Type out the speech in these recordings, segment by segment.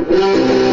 No tomorrow.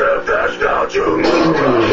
If there's no tomorrow.